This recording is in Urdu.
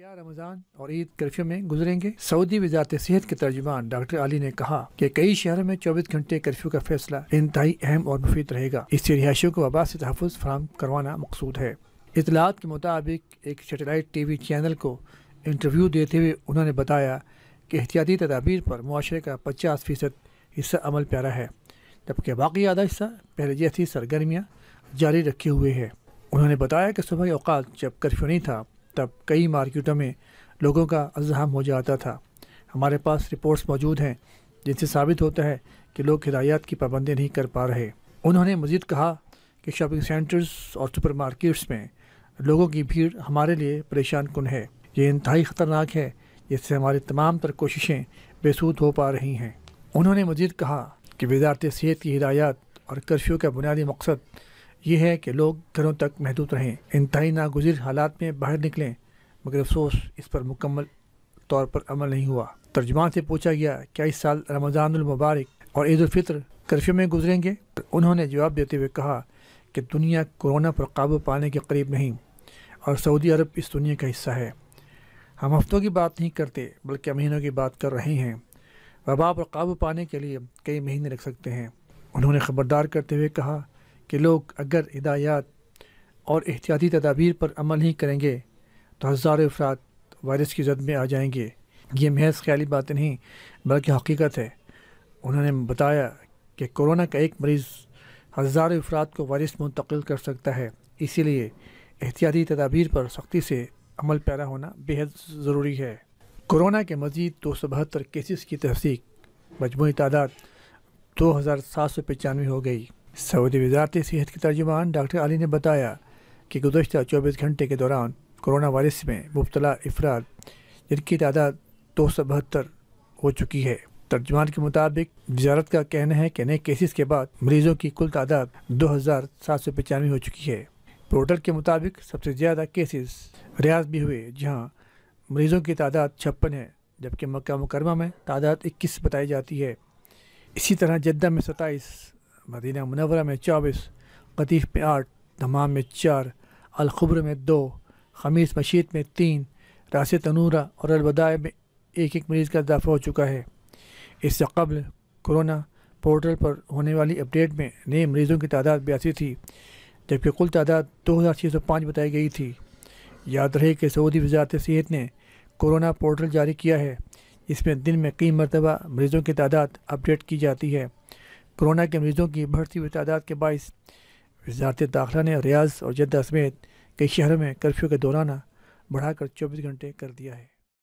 آیا رمضان اور عید کرفیو میں گزریں گے؟ سعودی وزارت صحت کے ترجمان ڈاکٹر علی نے کہا کہ کئی شہروں میں چوبیس گھنٹے کرفیو کا فیصلہ انتہائی اہم اور مفید رہے گا۔ اس سے رہائشیوں کو وبا سے تحفظ فراہم کروانا مقصود ہے۔ اطلاعات کے مطابق، ایک سیٹلائٹ ٹی وی چینل کو انٹرویو دیتے ہوئے انہوں نے بتایا کہ احتیاطی تدابیر پر معاشرے کا پچاس فیصد حصہ عمل پیارا ہے، جبکہ باقی آدھا حصہ پہلے جیسی سرگرمیاں جاری رکھے ہوئے ہے انہوں نے بتایا کہ صبح اوقات جب کرفیو نہیں تھا تب کئی مارکیٹوں میں لوگوں کا ازہام ہو جاتا تھا۔ ہمارے پاس رپورٹس موجود ہیں جن سے ثابت ہوتا ہے کہ لوگ ہدایات کی پابندی نہیں کر پا رہے۔ انہوں نے مزید کہا کہ شاپنگ سینٹرز اور سپر مارکیٹس میں لوگوں کی بھیڑ ہمارے لیے پریشان کن ہے۔ یہ انتہائی خطرناک ہے، جس سے ہماری تمام تر کوششیں بے سود ہو پا رہی ہیں۔ انہوں نے مزید کہا کہ وزارت صحت کی ہدایات اور کرفیو کا بنیادی مقصد یہ ہے کہ لوگ گھروں تک محدود رہیں۔ انتہائی ناگزیر حالات میں باہر نکلیں، مگر افسوس، اس پر مکمل طور پر عمل نہیں ہوا۔ ترجمان سے پوچھا گیا، کیا اس سال رمضان المبارک اور عید الفطر کرفیو میں گزریں گے؟ انہوں نے جواب دیتے ہوئے کہا کہ دنیا کورونا پر قابو پانے کے قریب نہیں، اور سعودی عرب اس دنیا کا حصہ ہے۔ ہم ہفتوں کی بات نہیں کرتے، بلکہ مہینوں کی بات کر رہے ہیں۔ وبا پر قابو پانے کے لیے کئی مہینے لگ سکتے ہیں۔ انہوں نے خبردار کرتے ہوئے کہا کہ لوگ اگر ہدایات اور احتیاطی تدابیر پر عمل نہیں کریں گے، تو ہزاروں افراد وائرس کی زد میں آ جائیں گے۔ یہ محض خیالی باتیں نہیں، بلکہ حقیقت ہے۔ انہوں نے بتایا کہ کورونا کا ایک مریض ہزاروں افراد کو وائرس منتقل کر سکتا ہے۔ اسی لیے احتیاطی تدابیر پر سختی سے عمل پیرا ہونا بہت ضروری ہے۔ کورونا کے مزید دو سو بہتر کیسز کی تحقیق مجموعی تعداد دو ہزار سات سو پچانوے ہو گئی۔ سعودی وزارت صحت کے ترجمان ڈاکٹر علی نے بتایا کہ گزشتہ چوبیس گھنٹے کے دوران کرونا وائرس میں مبتلا افراد جن کی تعداد دو سو بہتر ہو چکی ہے۔ ترجمان کے مطابق وزارت کا کہنا ہے کہ نئے کیسز کے بعد مریضوں کی کل تعداد دو ہزار سات سو پچانوے ہو چکی ہے۔ پورٹل کے مطابق سب سے زیادہ کیسز ریاض بھی ہوئے جہاں مریضوں کی تعداد چھپن ہے، جبکہ مکہ مکرمہ میں تعداد اکیس بتائی جاتی ہے۔ اسی طرح جدہ میں ستائیس مدینہ منورہ میں چوبیس، قطیف میں آٹھ، دمام میں چار، الخبر میں دو، خمیس مشیت میں تین راس تنورہ اور الوداع میں ایک ایک مریض کا اضافہ ہو چکا ہے۔ اس سے قبل کورونا پورٹل پر ہونے والی اپڈیٹ میں نئے مریضوں کی تعداد بیاسی تھی، جبکہ کل تعداد دو ہزار چھ سو پانچ بتائی گئی تھی۔ یاد رہے کہ سعودی وزارت صحت نے کورونا پورٹل جاری کیا ہے اس میں دن میں کئی مرتبہ مریضوں کی تعداد اپڈیٹ کی جاتی ہے۔ کورونا کے مریضوں کی بڑھتی ہوئی تعداد کے باعث وزارت داخلہ نے ریاض اور جدہ سمیت کئی شہروں میں کرفیو کے دورانہ بڑھا کر چوبیس گھنٹے کر دیا ہے۔